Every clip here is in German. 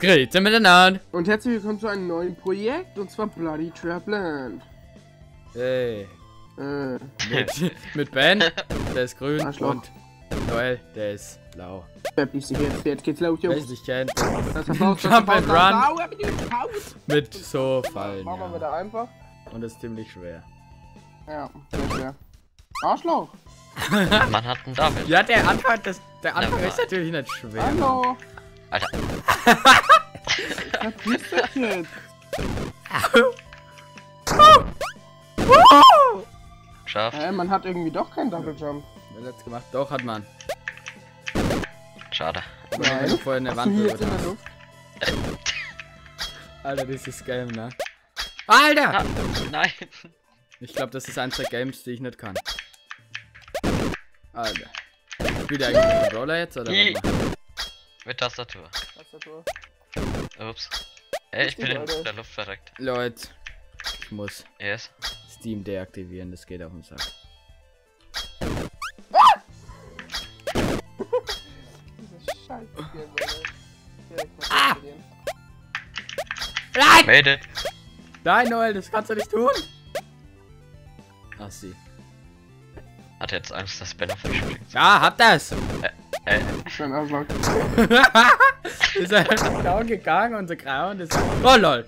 Grüße miteinander. Und herzlich willkommen zu einem neuen Projekt, und zwar Bloody Trapland. Hey. Äh, Mit, mit Ben, der ist grün Arschloch. und Noel, der ist blau. jetzt? Jetzt geht's los, Wer es Jungs. nicht kennt, Jump and Run. Mit so Fallen. Machen wir wieder einfach. Und das ist ziemlich schwer. Ja, sehr schwer. Arschloch. Man hat einen David. Ja, der Anfang, das, der Anfang Na, ist natürlich nicht schwer. Hallo. Alter. Was bist du jetzt? Geschafft. Äh, man hat irgendwie doch keinen Double Jump. Wer hat's gemacht? Doch, hat man. Schade. Du vorher eine Hast Wand du hier jetzt in berührt der? Alter, dieses Game, ne? Alter! Ah, nein. Ich glaube, das ist eins der Games, die ich nicht kann. Alter. Spielt ihr eigentlich mit Controller jetzt, oder? Mal? Mit Tastatur. Tastatur. Ups. Ey, ich bin in der Luft verreckt. Leute, ich muss Yes. Steam deaktivieren, das geht auf den Sack. Ah! Nein! Nein, Noel, das kannst du nicht tun! Ach sie. Hat jetzt Angst, dass Ben springt. Ja, hab das! Äh, Schön Arschloch. ist er down gegangen und so grau und ist. Oh lol!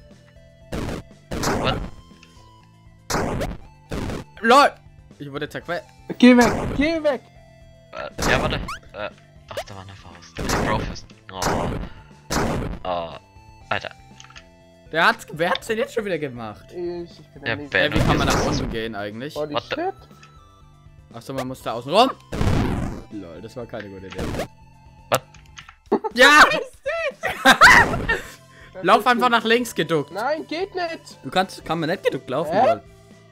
what? LOL! Ich wurde zerquetscht. Geh weg, geh weg. Äh, ja, warte. Äh, ach, da war eine Faust. Die Brofist. Oh. Oh. Alter. Der hat's. Wer hat's denn jetzt schon wieder gemacht? Ich, ich bin Ja, der. Ey, wie kann man nach unten gehen eigentlich? Body What the- shit. Achso, man muss da außen rum. Lol, das war keine gute Idee. Was? Ja! Lauf einfach nach links geduckt. Nein, geht nicht. Du kannst, kann man nicht geduckt laufen, Hä? Noel.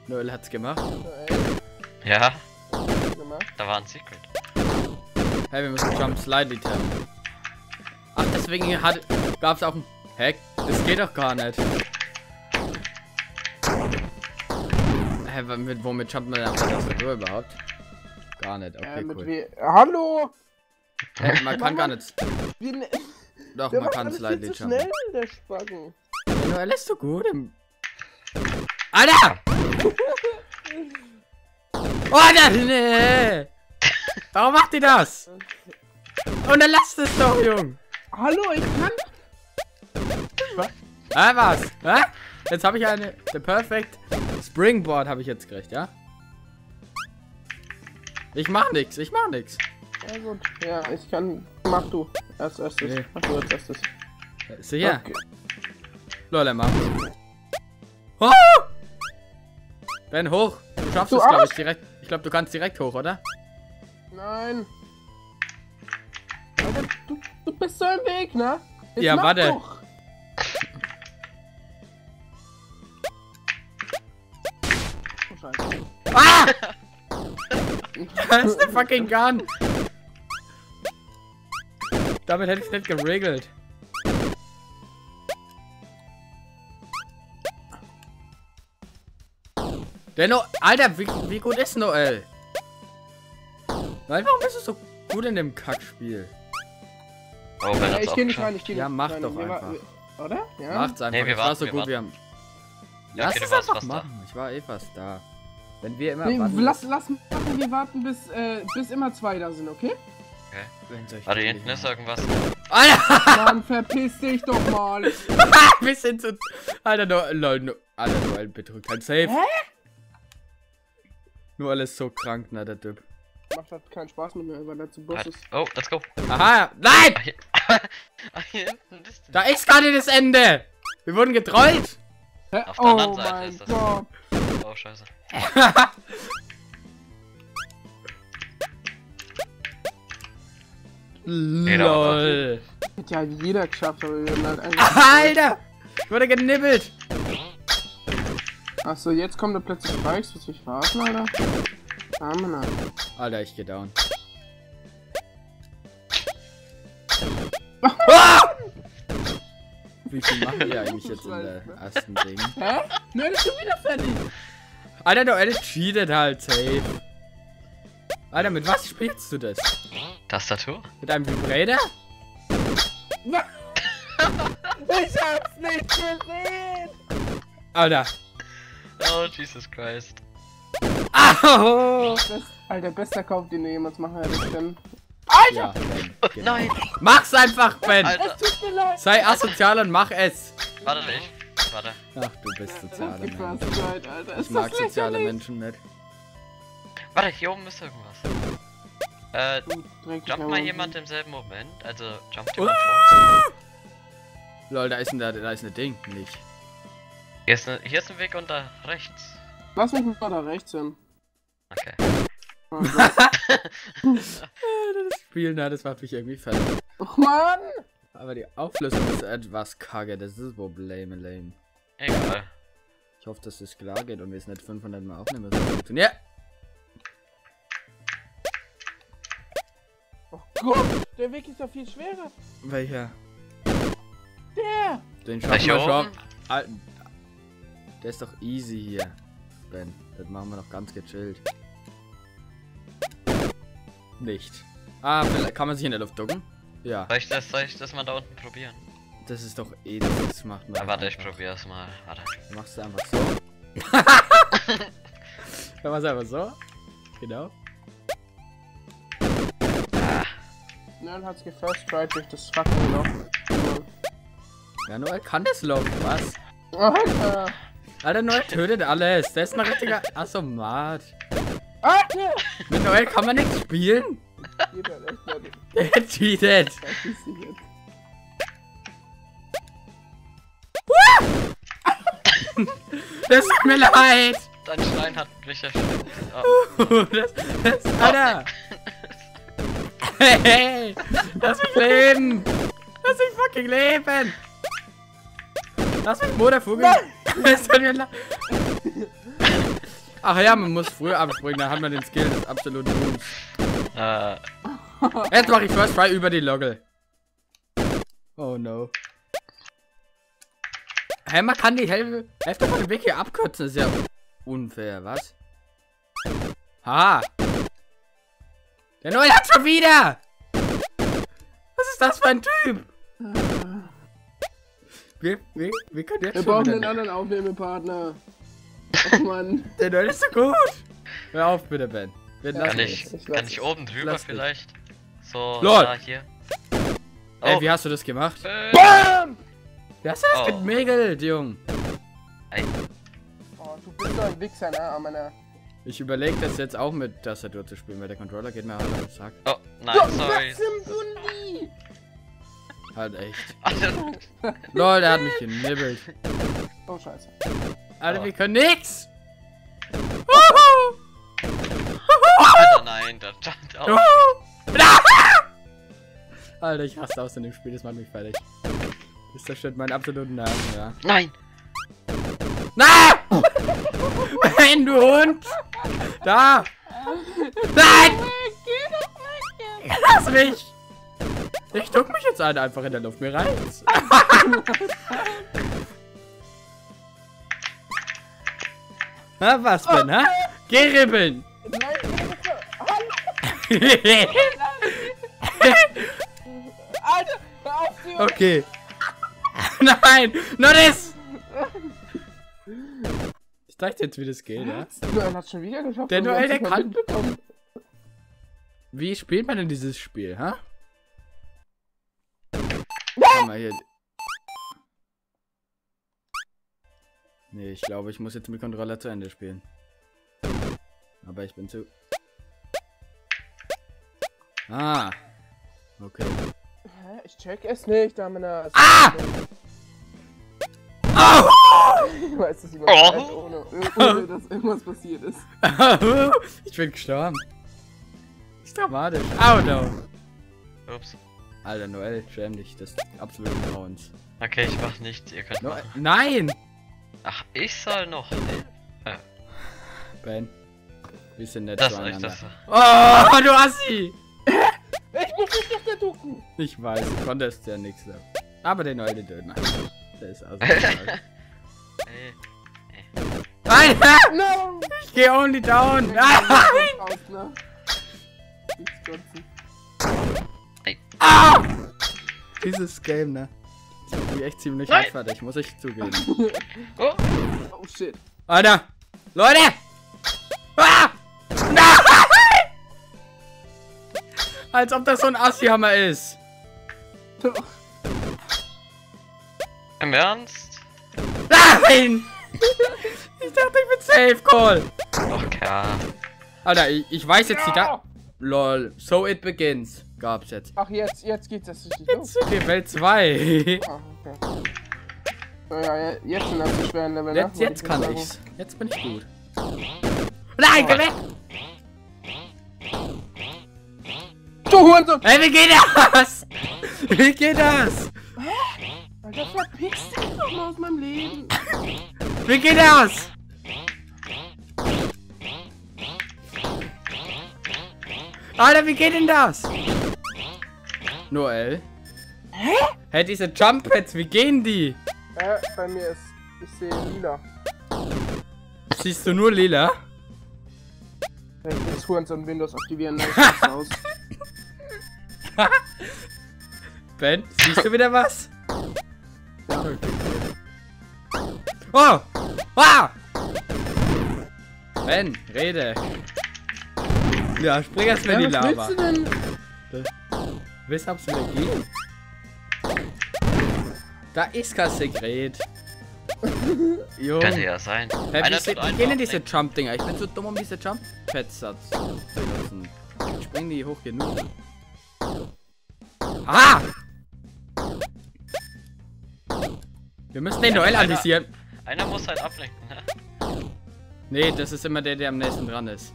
Noel hat's gemacht. Ja, gemacht. da war ein Secret. Hey, wir müssen Jump Slightly tappen. Ach, deswegen hat, gab's auch ein Hack. Das geht doch gar nicht. Hä, mit, womit jumpt man denn auf der Tastatur überhaupt? Gar nicht, okay, äh, mit cool. Hallo. Hä, man kann gar nicht. Ne- Doch, der man kann viel Slightly zu jumpen. schnell, der Spacken. Noel ist so gut im. Alter! Oh, da, nee! Warum macht ihr das? Und dann lasst es doch, Jung! Hallo, ich kann. Ah, was? Hä? Jetzt habe ich eine. The Perfect Springboard habe ich jetzt gekriegt, ja? Ich mach nix, ich mach nix. Ja gut. Ja, ich kann. Mach du. Erst erstes. Nee. Mach du als erstes. Sicher? Okay. Lol, er macht. Oh! Ben, hoch. Du schaffst Du es, glaube ich, direkt. Ich glaube, du kannst direkt hoch, oder? Nein. Alter, du, du bist so im Weg, ne? Jetzt Ja, warte. Doch. Oh, Scheiße. Ah! Das ist eine fucking Gun. Damit hätte ich nicht geregelt. Denno, Alter, wie, wie gut ist Noel? Noel, warum bist du so gut in dem Kackspiel? Oh, Ja, ich auch geh nicht rein, ich geh Ja, nicht mach rein. doch Wir war- einfach. wir- Oder? Ja. Macht's einfach. Nee, wir ich war warten, so wir gut wie warten. am. Ja, Lass okay, es einfach machen. Ich war eh fast da. Wenn wir immer Nee, warten, lass, lass machen, wir warten bis, äh, bis immer zwei da sind, okay? solche Warte, hinten ist irgendwas. Alter! Mann, verpiss dich doch mal. bisschen zu. Alter, no, lol, no, Alter, Noel betrügt halt safe. Hä? Nur alles so krank, ne, der Typ. Macht halt keinen Spaß mit mir, weil er zu Boss Halt. ist. Oh, let's go. Aha, nein! Da ist gerade das Ende! Wir wurden getrollt! Auf der anderen oh Seite mein ist das. Gott. Oh, scheiße. LOL. Hätte ja jeder geschafft, aber wir werden halt einfach. Alter! Ich wurde genibbelt! Achso, jetzt kommt er plötzlich Spikes. Willst du mich verarschen, Alter? Mann. Alter, ich geh down. Ah! Wie viel machen wir eigentlich jetzt in der ersten Ding? Hä? Nein, ist schon wieder fertig. Alter, Noel cheatet halt safe. Alter, mit was spielst du das? Tastatur? Mit einem Vibrator? Ich hab's nicht gesehen! Alter. Oh, Jesus Christ. Au! Das, Alter, bester Kauf, den du jemals machen hättest, Ben. Ja, Ben. Genau. Nein! Mach's einfach, Ben! Alter, Tut mir leid! Sei asozial und mach es! warte nicht. Warte. Ach, du bist sozialer Mensch. Alter. Ich mag soziale? Menschen nicht. Warte, hier oben ist irgendwas. Äh, jumpt mal jemand im selben Moment? Also, jumpt jemand vor. Lol, da ist ein, da, da ist ein Ding. Nicht. Hier ist, ne, hier ist ein Weg unter rechts. Lass mich mal da rechts hin. Okay. Oh. Das Spiel, na, das macht mich irgendwie fertig. Och Mann! Aber die Auflösung ist etwas kacke, das ist das Problem, lame. Egal. Ich hoffe, dass das klar geht und wir es nicht 500 Mal aufnehmen müssen. Funktioniert! Oh Gott! Der Weg ist doch viel schwerer. Welcher? Der! Den schaffen wir schon. Der ist doch easy hier. Ben, das machen wir noch ganz gechillt. Nicht. Ah, vielleicht- kann man sich in der Luft ducken? Ja, Soll ich das, soll ich das mal da unten probieren? das ist doch eh das macht man. Ja, warte, ich einfach. probier's mal. Warte. Machst du einfach so. Kann man es einfach so? Genau. Nern hat's gefirst tried durch das fucking Loch. Ja, Noel kann das Loch, was? Alter! Alter, Noel tötet alles. Der ist ein richtiger Assomat. Alter! Mit Noel kann man nichts spielen. Nicht. Der cheatet. Das. Das tut mir leid. Dein Schrein hat mich erschreckt. Oh. Das, das, Alter. Hey, lass mich leben. Lass mich fucking leben. Lass mich Modervogel. Es tut mir leid. Ach ja, man muss früher abspringen, dann hat man den Skill des absoluten Ruhms. Äh, Jetzt mache ich First Try über die Logge. Oh no. Hä, man kann die Hälfte, Hälfte von dem Weg hier abkürzen. Das ist ja unfair, was? Ha! Der Neue hat schon wieder! Was ist das für ein Typ? Wir, wir, wir können jetzt Wir schon brauchen einen anderen Aufnehmepartner. Oh Mann. Der Neue ist so gut! Hör auf bitte, Ben. Wir Ja, kann ich, Ich kann ich oben drüber Lass dich. vielleicht? So, Lol. da, hier. Ey, Oh. wie hast du das gemacht? Äh, BAM! Wie hast du das Oh. gemegelt, Jung? ey, Oh, du bist so ein Wichser, ne? Aber ne. Ich überlege das jetzt auch mit Tastatur zu spielen, weil der Controller geht mir halt auf den Sack. Oh, nein, sorry. Bundi! Halt echt. Lol, der hat mich genibbelt. Oh, scheiße. Alter, wir können nix! Wuhu! Alter, nein, da jumpt auch. Wuhu! Alter, ich hasse aus in dem Spiel, das macht mich fertig. Das zerstört meinen absoluten Nerven, ja. Nein! Na! Nein, du Hund! Da! Nein! Lass mich! Ich duck mich jetzt einfach in der Luft, mir reicht's. Na was, Ben, ha? Geh ribbeln! Alter, hör auf zu okay. Nein! Nur das! Ich dachte jetzt, wie das geht, ja? Noel hat schon wieder geschafft. Der Noel, der kann-. Wie spielt man denn dieses Spiel, ha? Guck mal hier. Nee, ich glaube, ich muss jetzt mit Controller zu Ende spielen. Aber ich bin zu. Ah. Okay. Hä? Ich check es nicht, Damenas. Ah! Au! Ich weiß, dass jemand Oh. bleibt, ohne, ohne dass irgendwas passiert ist. ich bin gestorben. ist dramatisch. Au, no. Ups. Alter, Noel, schäm dich. Das ist absolut Grauens. Okay, ich mach nichts, ihr könnt Noel, machen. nein! Ach, ich soll noch. Ben. Wir sind nett Das ist zueinander. das. Oh, du Assi! Ich muss mich nicht mehr ducken. Ich weiß, du konntest ja nichts. Aber den neuen Döner. Der ist also. Nein! No! Ich geh only down! Nein! Ne? Nichts. Ah! Dieses Game, ne? Das macht mich echt ziemlich Nein. muss ich zugeben. Oh! Oh shit. Alter! Leute! Ah! Nein! Als ob das so ein Assi-Hammer ist. Im Ernst? Nein! Ich dachte, ich bin Safe Call. Doch, ja. Alter, ich, ich weiß jetzt die da. Lol. So it begins. Gab's jetzt. Ach, jetzt, jetzt geht's erst richtig Jetzt los. wir Welt 2. Ah, okay. Ja, jetzt sind das die schweren Level? Jetzt, jetzt ich kann sagen. ich's. Jetzt bin ich gut. Nein, geh weg! Du Hurensohn! Ey, wie geht das? Wie geht das? Alter, verpiss dich doch mal aus meinem Leben. Wie geht das? Alter, wie geht denn das? Noel? Hä? Hä, diese Jump Pads, wie gehen die? Äh, bei mir ist, ich sehe lila. Siehst du nur lila? Wenn ich jetzt Hurensohn Windows aktivieren, dann sieht's aus. Ben, siehst du wieder was? Oh! Ah! Ben, rede. Ja, spring erst mal in die Ja, was Lava. willst du denn? Weshalb soll er gehen? Da ist kein Sekret. Jo. Könnte ja sein. Hä, Einer wie, se- tut wie einfach gehen denn diese. Jump-Dinger? Ich bin so dumm, um diese Jump-Pads zu benutzen. Springen die hoch genug? Aha! Wir müssen den Duell Einer- anvisieren. Einer muss halt ablenken, ne? Nee, das ist immer der, der am nächsten dran ist.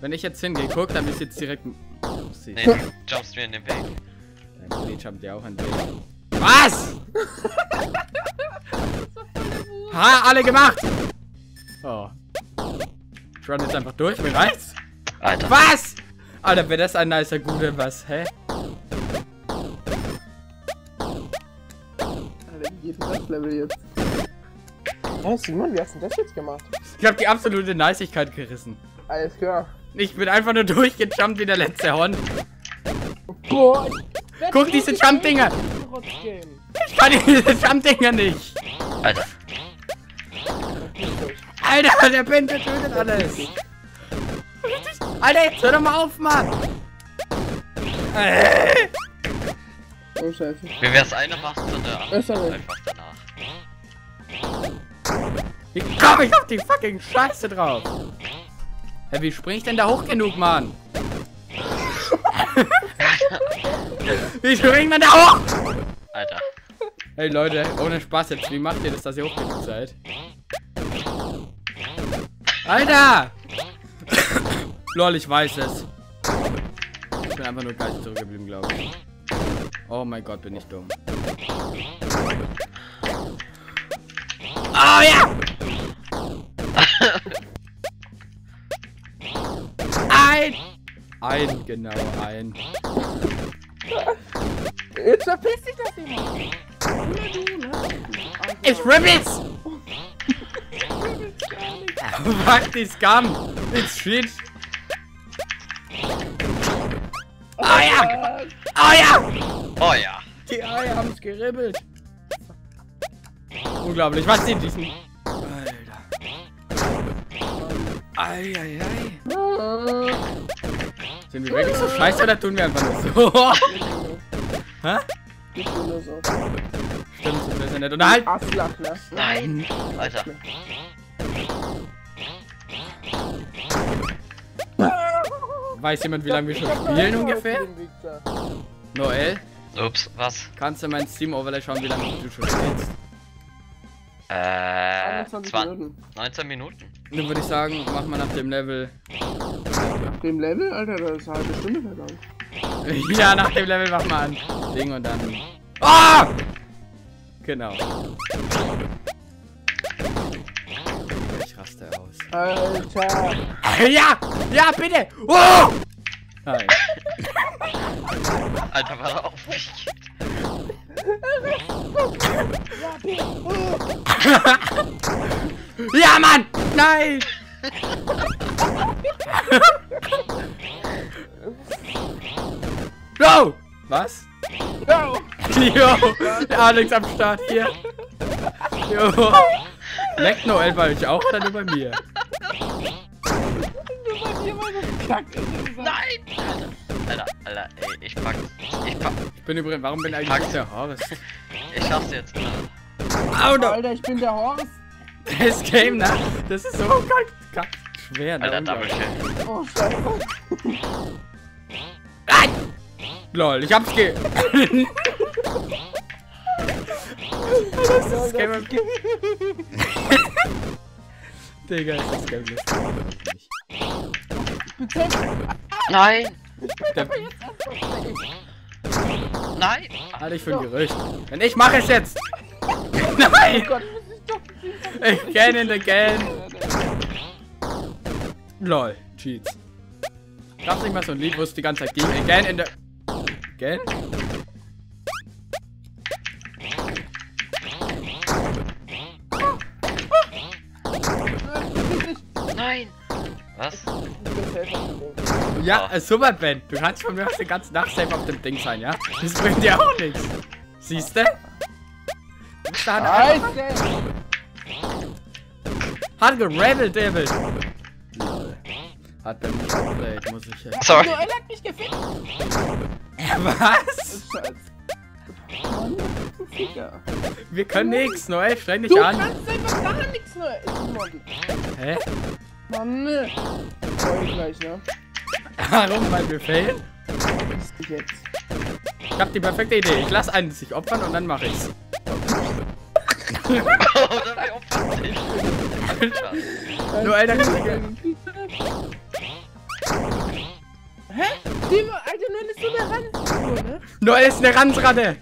Wenn ich jetzt hingehe, guck, dann ist jetzt direkt... Nee, du jumpst mir in den Weg. Dein Bulli jumpt ja auch an den. Was? ha, alle gemacht! Oh. Ich run jetzt einfach durch, mir reicht's. Alter. Was? Alter, wäre das ein nicer Gude, was, hä? Alter, wie geht denn das Level jetzt? Hä, Simon, wie hast du denn das jetzt gemacht? Ich hab die absolute Niceigkeit gerissen. Alles klar. Ich bin einfach nur durchgejumpt wie der letzte. Boah, ich werd Guck, diese Jump-Dinger. Ich kann diese Jump-Dinger nicht. Alter. Alter, der Ben tötet alles. Alter, jetzt hör doch mal auf, Mann. Äh. Oh, scheiße. Wie wär's eine macht und der andere einfach danach. Wie komm ich auf die fucking Scheiße drauf? Hä, wie spring ich denn da hoch genug, Mann? wie springt man da hoch? Alter. Hey Leute, ohne Spaß jetzt, wie macht ihr das, dass ihr hoch genug seid? Alter! Lol, ich weiß es. Ich bin einfach nur geistig zurückgeblieben, glaube ich. Oh mein Gott, bin ich dumm. Oh ja! Ein! Ein, genau, ein. Jetzt verpiss dich das ne? Ich ribbits! Fuck die Scum! It's shit! Oh ja! Oh ja! Oh ja. Die Eier haben es geribbelt. Unglaublich, was sind diesen... Alter. Eieiei. Ah, Sind wir wirklich so scheiße oder tun wir einfach nur so? Hä? Ich bin nur so. Stimmt, so ist ja nicht. Und halt! Ne? Nein. Alter. Weiß jemand, wie lange wir schon spielen ungefähr? Noel, Ups, was? kannst du mein Steam Overlay schauen, wie lange du schon spielst? Äh, 21 20, Minuten. 19 Minuten. Dann würde ich sagen, machen wir nach dem Level. Auf dem Level, Alter, das ist eine halbe Stunde vergangen. ja, nach dem Level machen wir an. Ding und dann. Ah! Genau. Ich raste aus. Alter. Ja! Ja, bitte! Oh! Nein. Alter, war auf mich. Ja, Mann! Nein! No! Was? Der Alex am Start hier. Jo! Leckt Noel bei euch auch oder nur bei mir? Du bei dir mal gekackt. Nein! Alter, Alter, ey, ich pack. Ich pack. Ich bin übrigens, warum bin eigentlich Pack's. der Horst? Ich schaff's jetzt. Au, no. Alter, ich bin der Horst. Das Game, ne? Das ist so kack, kack schwer, ne? Alter, Double Kill. Oh, scheiße. Nein! Lol, ich hab's ge... das ist das Game... Digga, ist das Game. Bitte. Nein! Der, Nein! Halte ich für ein Gerücht. Wenn ich mache es jetzt! Nein! Oh Gott, muss ich doch. Again and again! Lol, Cheats. Gab's nicht mal so ein Lied, wo es die ganze Zeit ging? Again in the... Again? Nein! Was? Ich bin safe auf dem Ding. Ja, Oh. äh, super, Ben. Du kannst von mir aus die ganze Nacht safe auf dem Ding sein, ja? Das bringt dir auch nichts. Siehst du? Scheiße. hat geravelt, David. Lol. Hat Ben nicht geplayt, muss ich ja. Sorry. Noel hat mich gefickt. Was? Du Ficker. Wir können nix, Noel, streng dich Du an. kannst einfach gar nichts. Mann, Hä? Mann. ich gleich, ne? Warum? Weil wir fehlen? Ist ich jetzt. Ich hab die perfekte Idee. Ich lass einen sich opfern und dann mach ich's. Noel, der Richtige. Hä? Timo, Alter, Noel ist so eine Randfigur, ne? Noel ist eine Ranzratte.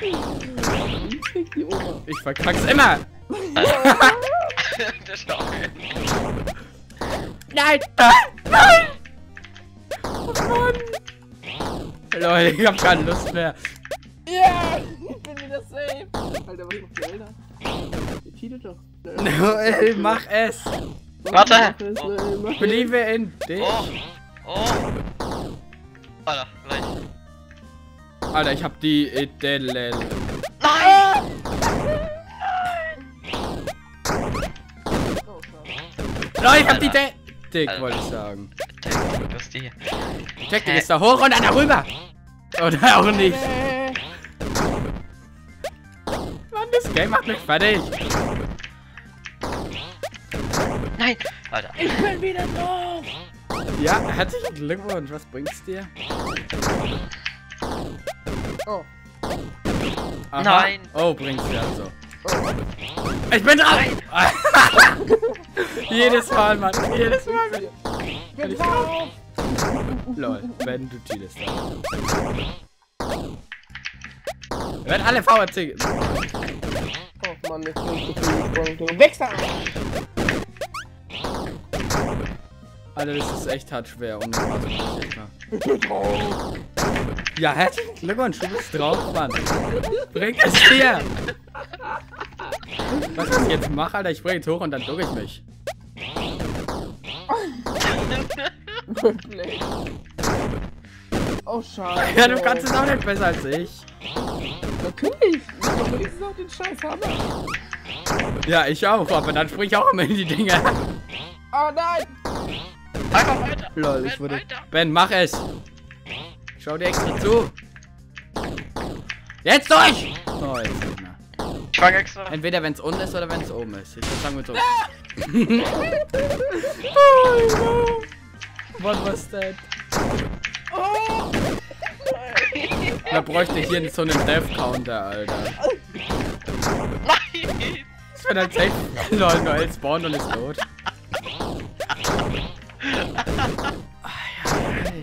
Ich die Oma. Ich verkack's immer. Der Schaukel. Nein! Nein! Oh Mann! Leute, ich hab keine Lust mehr. Ja, ich bin wieder safe. Alter, was macht Noel da? Der cheatet doch. Noel, mach es! Warte. Es. Believe in dich. Oh! Oh! Alter, gleich. Alter, ich hab die Idee. Nein! Leute, ich hab die Alter. wollte ich sagen. Du hast die. Check, die ist da hoch und dann da rüber. Oder auch nicht. Mann, das Game macht mich fertig. Nein! Alter. ich bin wieder drauf. Ja, herzlichen Glückwunsch. Was bringt's dir? Oh. Aha. Nein. Oh, bringt's dir also. Ich bin drauf! Jedes Mal, Mann. Jedes Mal. Ich bin drauf. Lol, wenn du cheatest. Wir werden alle VRC. Oh Mann, jetzt bin ich zu viel gesprungen. Du wächst da. Alter, das ist echt hart schwer. Ich. Ich drauf. Ja, herzlichen Glückwunsch, du bist drauf, Mann. Bring es dir! Was ich jetzt mache, Alter, ich bringe jetzt hoch und dann ducke ich mich. Wirklich. Oh, scheiße. Ja, du kannst es auch nicht besser als ich. Natürlich. Ich hab wenigstens auch den scheiß Hammer. Ja, ich auch, aber dann spring ich auch immer in die Dinge. Oh nein. Einfach weiter! Lol, ich Renn wurde. weiter. Ben, mach es! Schau dir extra zu! Jetzt durch! Oh, jetzt. Ich fang extra. Entweder wenn es unten ist oder wenn es oben ist. Ich würde sagen, mit so. What was that? Oh. Da bräuchte ich hier so einen Death-Counter, Alter. Nein! Das wäre dann safe. Lol, Noel spawnt und ist tot.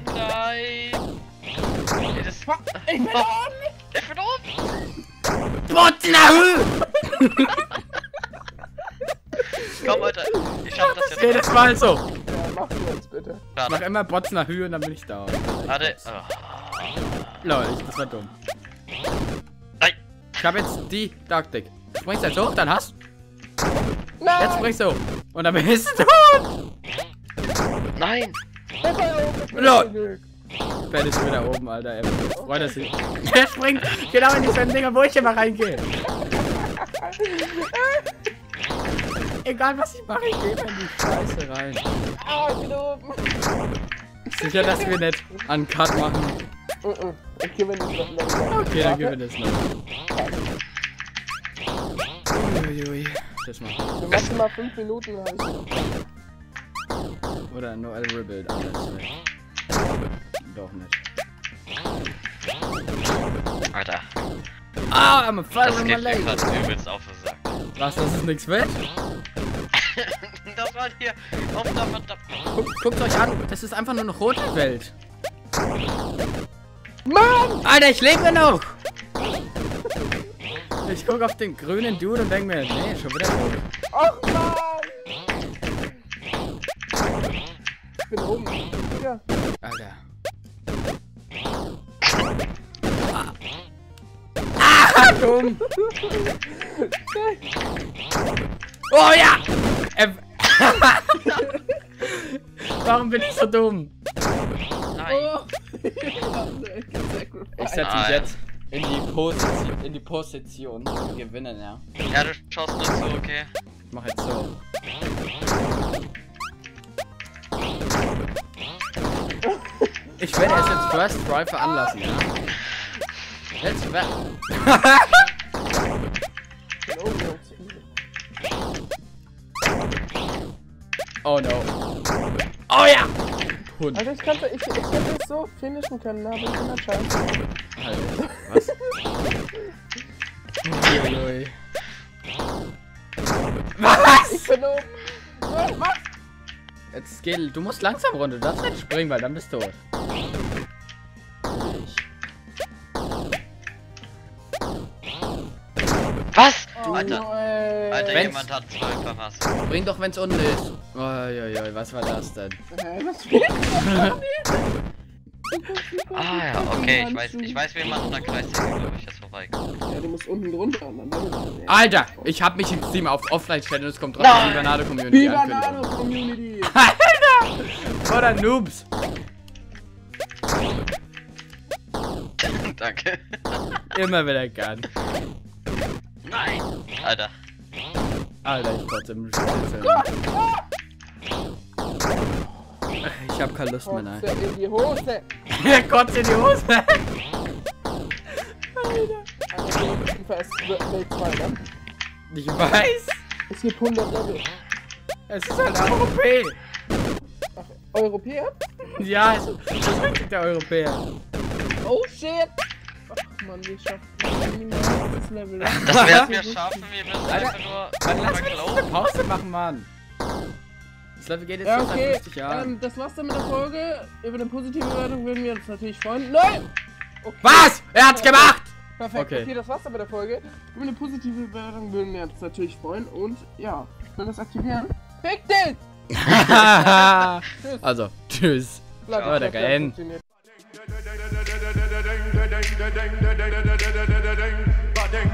Nein! Ich bin Oh, on. Ich bin oben! Botnahü! Komm, Alter! Ich schaff das jetzt. Jedes Mal so. Ja, mach du jetzt bitte. Ich mach immer Bots nach Höhe und dann bin ich da. Warte. Oh. Lol, ich, das war dumm. Nein! Ich habe jetzt die Taktik. Du springst jetzt hoch, dann hast Nein. Jetzt springst du hoch. Und dann bist du tot. Nein! Lol. Ben ist wieder oben, Alter. Er freut er sich. Er springt genau in die Dinger, wo ich immer reingehe. Egal was ich mache, ich gehe in die Scheiße rein. Ah, ich bin oben. Sicher, dass wir nicht einen Cut machen. Uh -uh. Ich gewinne das noch. Okay, dann gewinnen wir das noch. Uiuiui. Das mal. Wir machen mal 5 Minuten reichen. Oder nur ein Rebuild, alles. Doch nicht. Alter, Ah, I'm a fire das in my leg. gerade übelst auf den Sack. Was, das ist nichts wert? das war hier Aufnahme. Guck, guckt euch an, das ist einfach nur eine rote Welt. Mann! Alter, ich lebe noch! Ich guck auf den grünen Dude und denk mir, nee, schon wieder tot. Ach Mann! Ich bin oben. Ja. Alter. Dumm! Oh ja! Warum bin ich so dumm? Nein. Ich setze mich jetzt in die Position, in die Position gewinnen, ja. Ja, du schaust nur zu, okay? Ich mach jetzt so. Ich werde es jetzt First Try veranlassen, ja. Jungs. Oh no. Oh ja! Hund. Also ich könnte, ich, ich hätte es so finishen können, aber ich bin scheiße. Alter, was? Uiuiui. Was? Ich bin oben. Was? Jetzt geh, du musst langsam runter, du darfst nicht springen, weil dann bist du tot. Alter, no. Alter, Wenn's- jemand hat zwei verpasst. Spring doch, wenn's unten ist. Uiuiui, was war das denn? Hä, was Ah ja, okay, ich weiß, ich weiß, wie man unter Kreissäge, glaube ich, jetzt vorbeikommt. Ja, du musst unten drunter und dann. Alter, ich hab mich im Steam auf Offline gestellt und es kommt trotzdem die Banane Community Ankündigung. Nano Community! Alter! Oder Noobs. Danke. Immer wieder gern. Nein! Alter. Alter, ich kotze im. Ich hab keine Lust mehr, nein. Kotze in die Hose! Kotzt in die Hose. Also, FIFA ist Welt 2, ne? Ich weiß. Es gibt 100 Level. Es ist halt Europä. Ach, Europäer? Ja, es ist der Europäer. Oh shit! Ach man, wir schaffen niemals das werden wir schaffen, wir müssen einfach nur Dann lass mich Pause machen, Mann. Das Level geht jetzt Ja, okay. 50 Jahren. Ähm, das war's dann mit der Folge. Über eine positive Bewertung würden wir uns natürlich freuen. Nein! Okay. Was? Er hat's gemacht! Perfekt, okay. Okay. das war's dann mit der Folge. Über eine positive Bewertung würden wir uns natürlich freuen. Und ja, ich will das aktivieren. Fick dich! also, tschüss. Bleib Leute, bleib, bleib, gehen. funktioniert. Ba-ding,